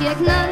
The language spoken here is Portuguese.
jak na